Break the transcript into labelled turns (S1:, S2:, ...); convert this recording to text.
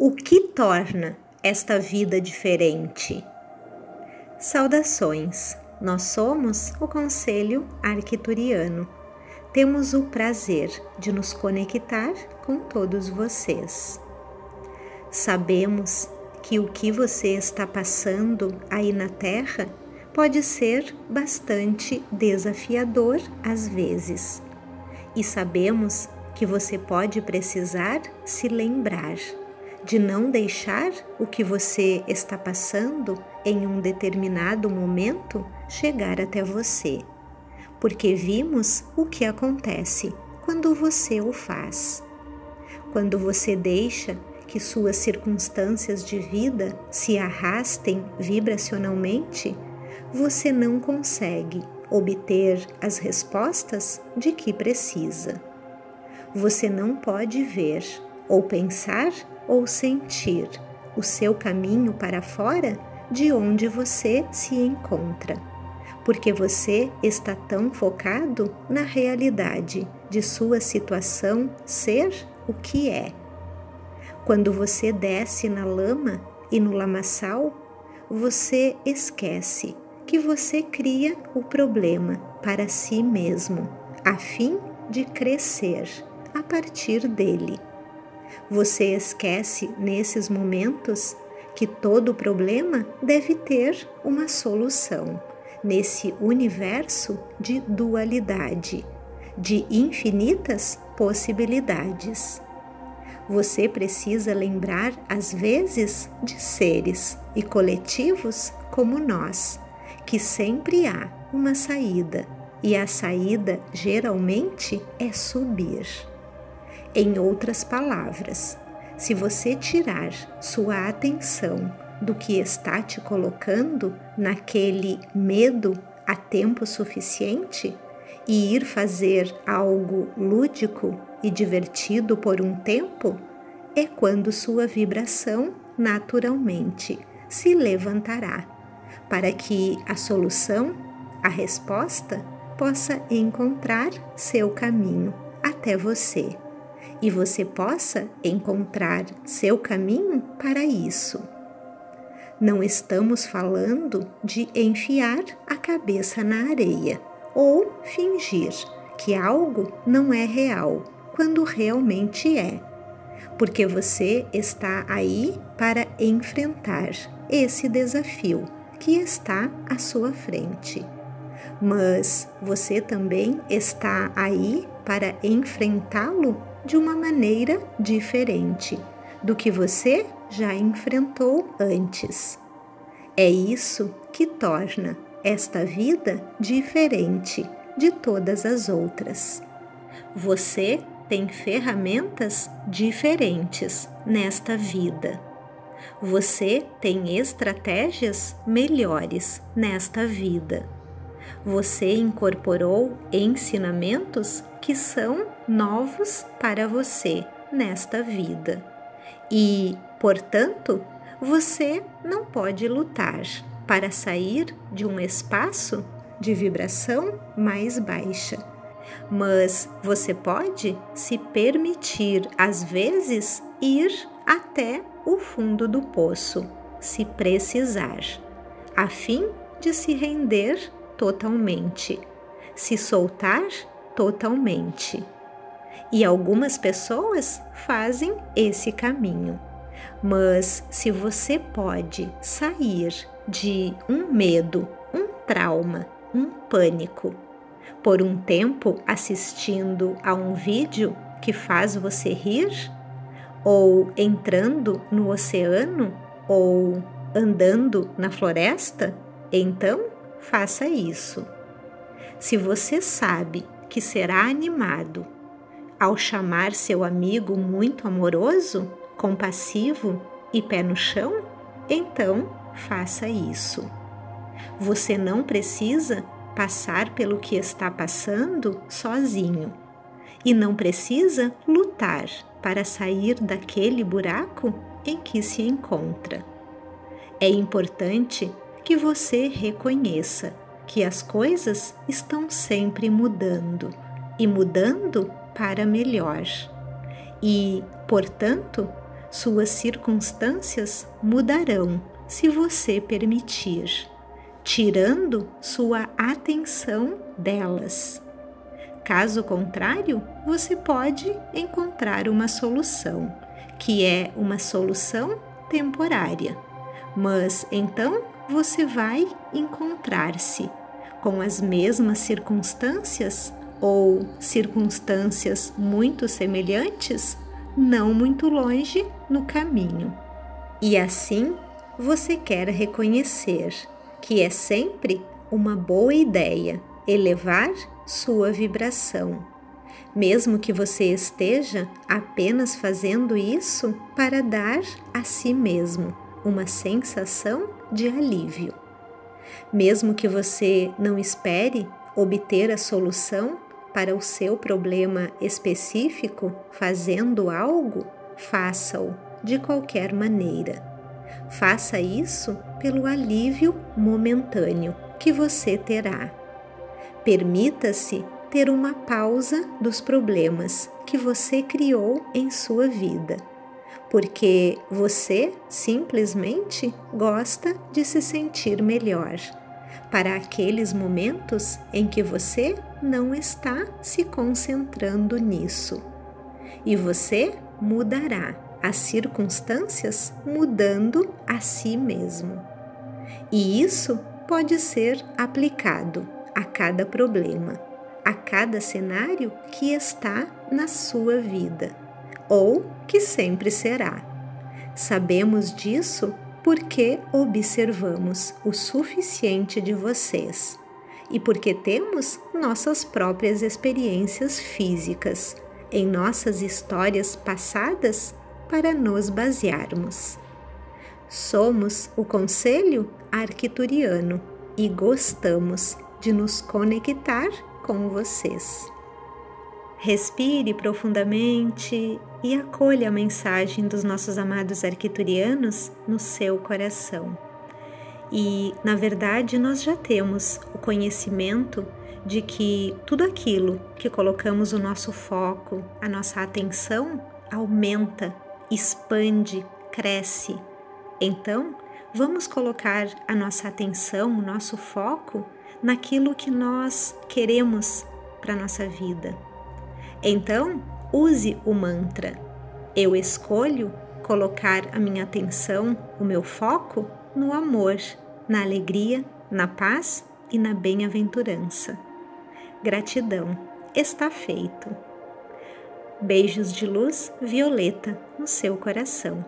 S1: O que torna esta vida diferente? Saudações! Nós somos o Conselho Arquituriano. Temos o prazer de nos conectar com todos vocês. Sabemos que o que você está passando aí na Terra pode ser bastante desafiador às vezes. E sabemos que você pode precisar se lembrar de não deixar o que você está passando em um determinado momento chegar até você, porque vimos o que acontece quando você o faz. Quando você deixa que suas circunstâncias de vida se arrastem vibracionalmente, você não consegue obter as respostas de que precisa. Você não pode ver ou pensar ou sentir o seu caminho para fora de onde você se encontra, porque você está tão focado na realidade de sua situação ser o que é. Quando você desce na lama e no lamaçal, você esquece que você cria o problema para si mesmo, a fim de crescer a partir dele. Você esquece nesses momentos que todo problema deve ter uma solução nesse universo de dualidade, de infinitas possibilidades. Você precisa lembrar, às vezes, de seres e coletivos como nós, que sempre há uma saída, e a saída geralmente é subir. Em outras palavras, se você tirar sua atenção do que está te colocando naquele medo a tempo suficiente e ir fazer algo lúdico e divertido por um tempo, é quando sua vibração naturalmente se levantará, para que a solução, a resposta, possa encontrar seu caminho até você e você possa encontrar seu caminho para isso. Não estamos falando de enfiar a cabeça na areia ou fingir que algo não é real quando realmente é, porque você está aí para enfrentar esse desafio que está à sua frente. Mas você também está aí para enfrentá-lo de uma maneira diferente do que você já enfrentou antes. É isso que torna esta vida diferente de todas as outras. Você tem ferramentas diferentes nesta vida. Você tem estratégias melhores nesta vida. Você incorporou ensinamentos que são novos para você nesta vida. E, portanto, você não pode lutar para sair de um espaço de vibração mais baixa. Mas você pode se permitir, às vezes, ir até o fundo do poço, se precisar, a fim de se render totalmente, se soltar totalmente. E algumas pessoas fazem esse caminho. Mas se você pode sair de um medo, um trauma, um pânico, por um tempo assistindo a um vídeo que faz você rir, ou entrando no oceano, ou andando na floresta, então faça isso. Se você sabe que será animado ao chamar seu amigo muito amoroso, compassivo e pé no chão, então faça isso. Você não precisa passar pelo que está passando sozinho e não precisa lutar para sair daquele buraco em que se encontra. É importante que você reconheça que as coisas estão sempre mudando e mudando para melhor. E, portanto, Suas circunstâncias mudarão se você permitir, tirando sua atenção delas. Caso contrário, você pode encontrar uma solução, que é uma solução temporária. Mas então você vai encontrar-se com as mesmas circunstâncias ou circunstâncias muito semelhantes, não muito longe no caminho. E assim você quer reconhecer que é sempre uma boa ideia elevar sua vibração, mesmo que você esteja apenas fazendo isso para dar a si mesmo uma sensação de alívio. Mesmo que você não espere obter a solução para o seu problema específico fazendo algo, faça-o de qualquer maneira. Faça isso pelo alívio momentâneo que você terá. Permita-se ter uma pausa dos problemas que você criou em sua vida, porque você simplesmente gosta de se sentir melhor para aqueles momentos em que você não está se concentrando nisso. E você mudará as circunstâncias mudando a si mesmo. E isso pode ser aplicado a cada problema, a cada cenário que está na sua vida ou que sempre será. Sabemos disso porque observamos o suficiente de vocês e porque temos nossas próprias experiências físicas em nossas histórias passadas para nos basearmos. Somos o Conselho Arquituriano e gostamos de nos conectar com vocês. Respire profundamente e acolha a mensagem dos nossos amados arquiturianos no seu coração. E, na verdade, nós já temos o conhecimento de que tudo aquilo que colocamos o nosso foco, a nossa atenção, aumenta, expande, cresce. Então, vamos colocar a nossa atenção, o nosso foco naquilo que nós queremos para a nossa vida então, use o mantra. Eu escolho colocar a minha atenção, o meu foco no amor, na alegria, na paz e na bem-aventurança. Gratidão. Está feito. Beijos de luz violeta no seu coração.